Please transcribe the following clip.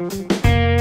Música